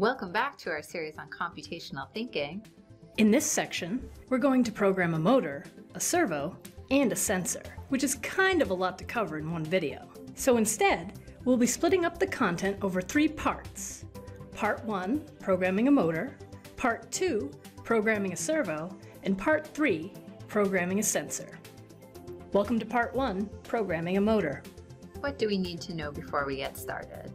Welcome back to our series on computational thinking. In this section, we're going to program a motor, a servo, and a sensor, which is kind of a lot to cover in one video. So instead, we'll be splitting up the content over three parts. Part 1, programming a motor, Part 2, programming a servo, and Part 3, programming a sensor. Welcome to Part 1, programming a motor. What do we need to know before we get started?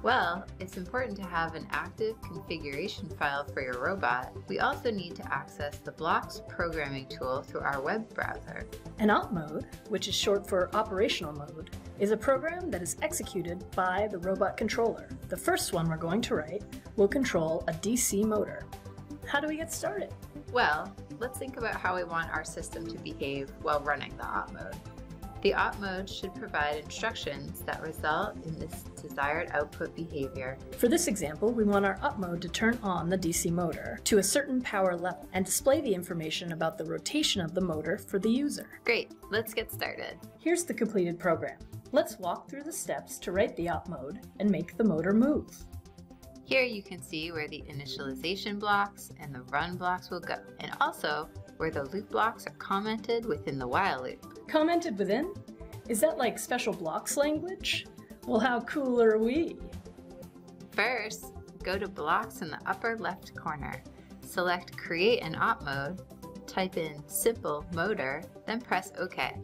Well, it's important to have an active configuration file for your robot. We also need to access the Blocks programming tool through our web browser. An op mode, which is short for operational mode, is a program that is executed by the robot controller. The first one we're going to write will control a DC motor. How do we get started? Well, let's think about how we want our system to behave while running the op mode. The op mode should provide instructions that result in this desired output behavior. For this example, we want our op mode to turn on the DC motor to a certain power level and display the information about the rotation of the motor for the user. Great, let's get started. Here's the completed program. Let's walk through the steps to write the op mode and make the motor move. Here you can see where the initialization blocks and the run blocks will go, and also where the loop blocks are commented within the while loop. Commented within? Is that like special blocks language? Well, how cool are we? First, go to blocks in the upper left corner. Select create an op mode, type in simple motor, then press OK.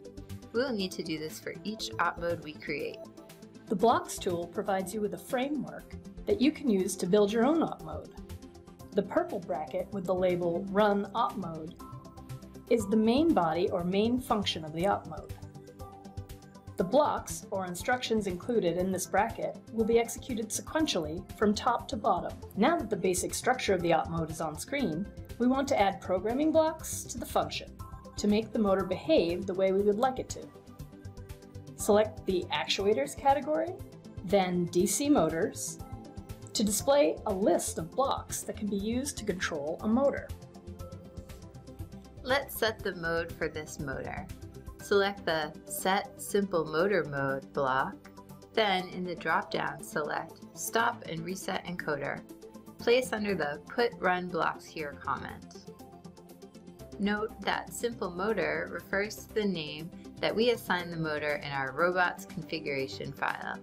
We'll need to do this for each op mode we create. The Blocks tool provides you with a framework that you can use to build your own op mode. The purple bracket with the label Run Op Mode is the main body or main function of the op mode. The blocks, or instructions included in this bracket, will be executed sequentially from top to bottom. Now that the basic structure of the op mode is on screen, we want to add programming blocks to the function to make the motor behave the way we would like it to. Select the Actuators category, then DC Motors, to display a list of blocks that can be used to control a motor. Let's set the mode for this motor. Select the Set Simple Motor Mode block, then in the drop-down select Stop and Reset Encoder. Place under the Put Run Blocks Here comment. Note that Simple Motor refers to the name that we assign the motor in our robot's configuration file.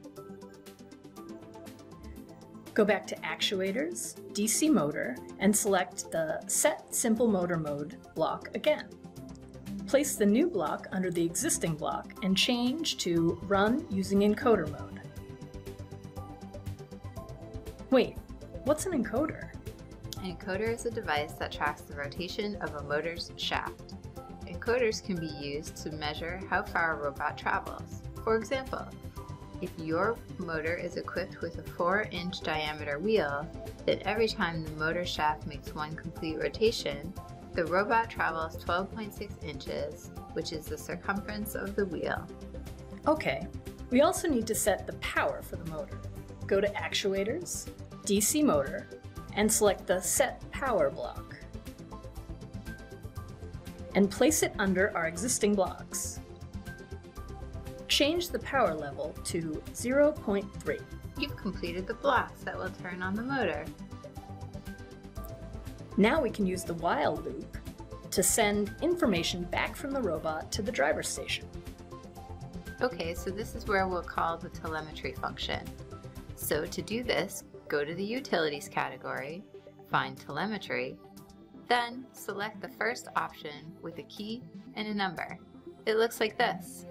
Go back to Actuators, DC Motor, and select the Set Simple Motor Mode block again. Place the new block under the existing block and change to Run using encoder mode. Wait, what's an encoder? An encoder is a device that tracks the rotation of a motor's shaft. Encoders can be used to measure how far a robot travels. For example, if your motor is equipped with a 4-inch diameter wheel, then every time the motor shaft makes one complete rotation, the robot travels 12.6 inches, which is the circumference of the wheel. Okay, we also need to set the power for the motor. Go to Actuators, DC Motor, and select the Set Power block. And place it under our existing blocks. Change the power level to 0.3. You've completed the blocks that will turn on the motor. Now we can use the while loop to send information back from the robot to the driver station. Okay, so this is where we'll call the telemetry function. So to do this, go to the Utilities category, find Telemetry, then select the first option with a key and a number. It looks like this.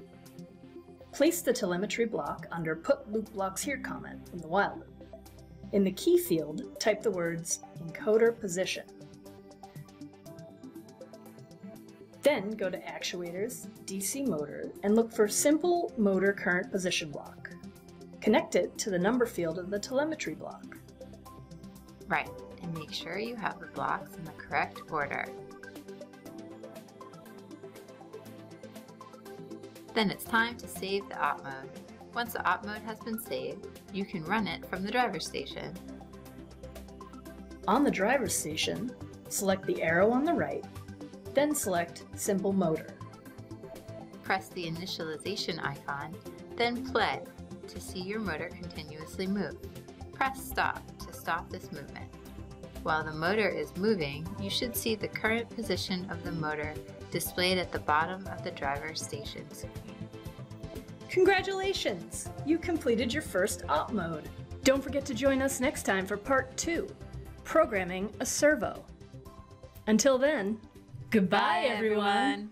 Place the telemetry block under Put Loop Blocks Here comment in the while loop. In the key field, type the words encoder position. Then go to Actuators, DC Motor, and look for Simple Motor Current Position block. Connect it to the number field of the telemetry block. Right, and make sure you have the blocks in the correct order. Then it's time to save the op mode. Once the op mode has been saved, you can run it from the driver's station. On the driver's station, select the arrow on the right, then select Simple Motor. Press the initialization icon, then play to see your motor continuously move. Press stop to stop this movement. While the motor is moving, you should see the current position of the motor displayed at the bottom of the driver's station screen. Congratulations! You completed your first op mode. Don't forget to join us next time for part two, programming a servo. Until then, goodbye, Bye, everyone. everyone.